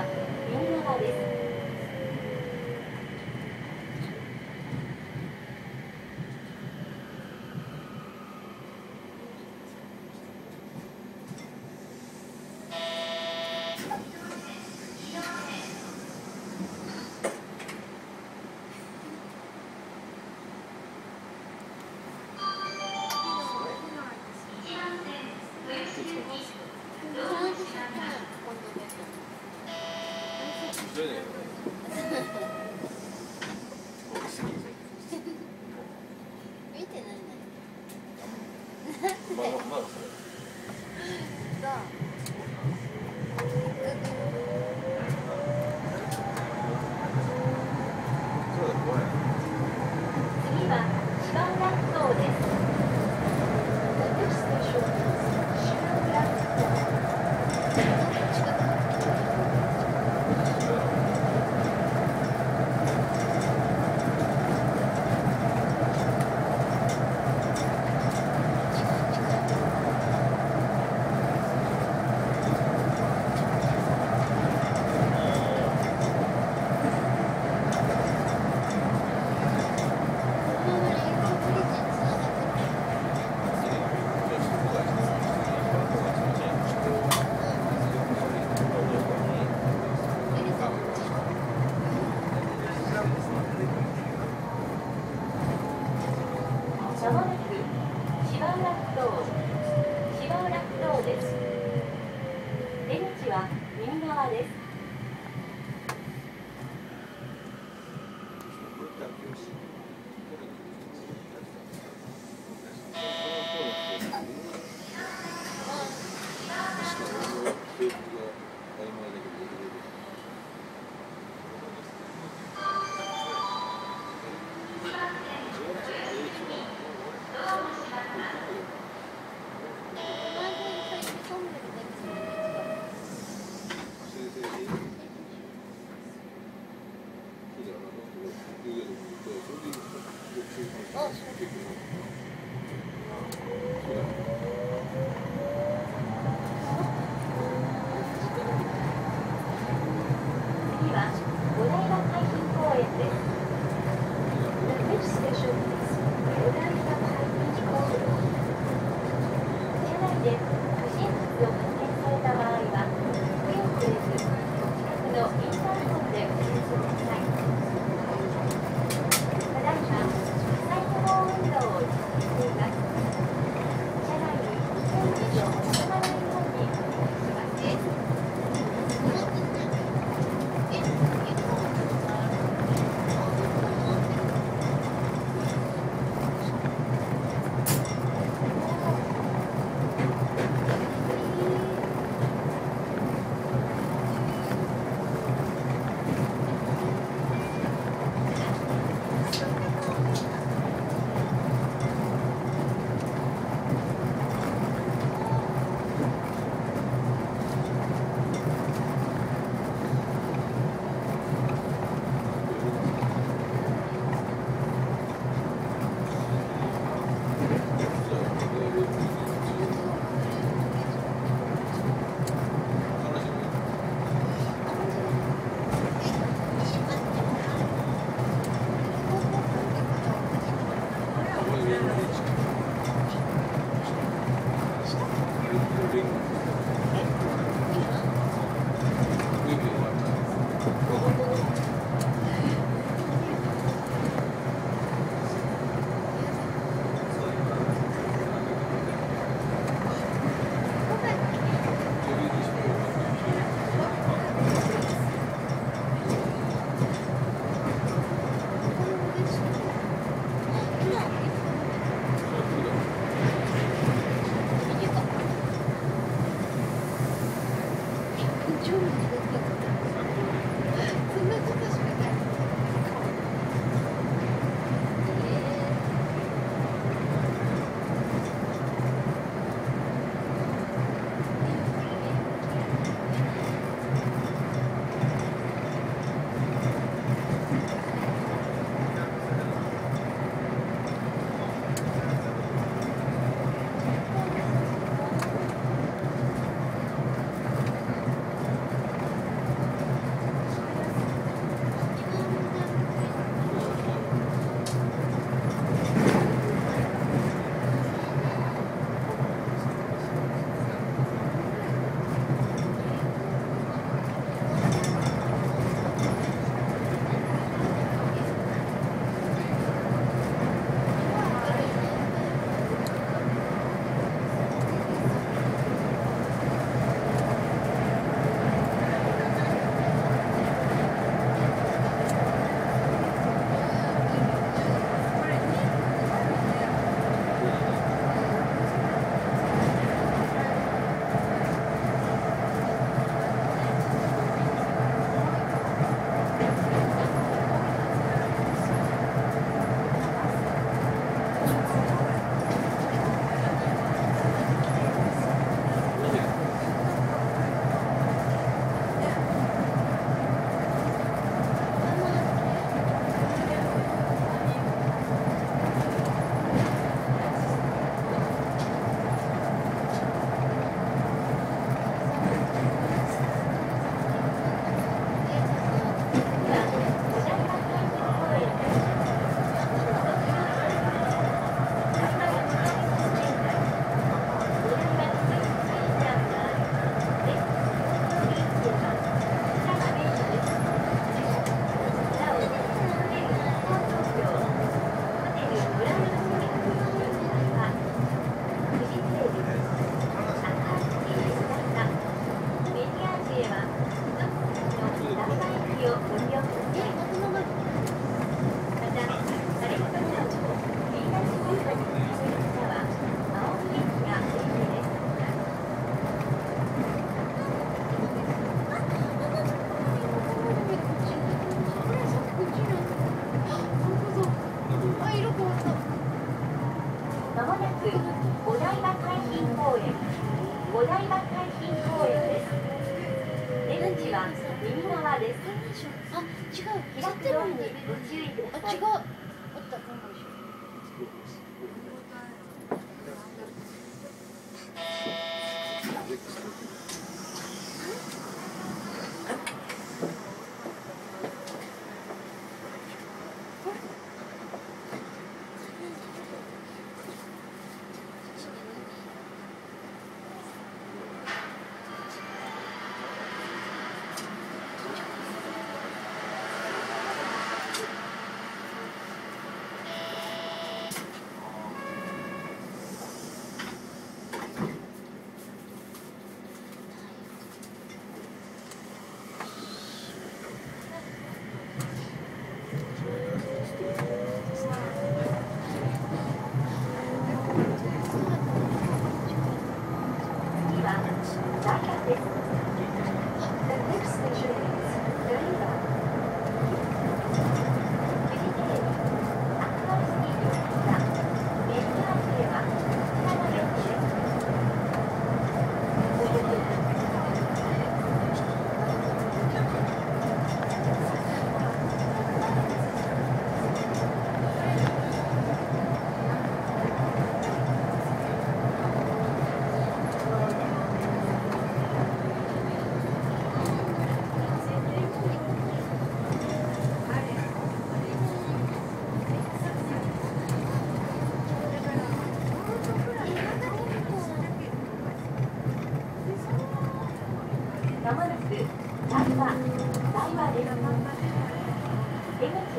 は両側です Mano, tá.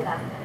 Gracias.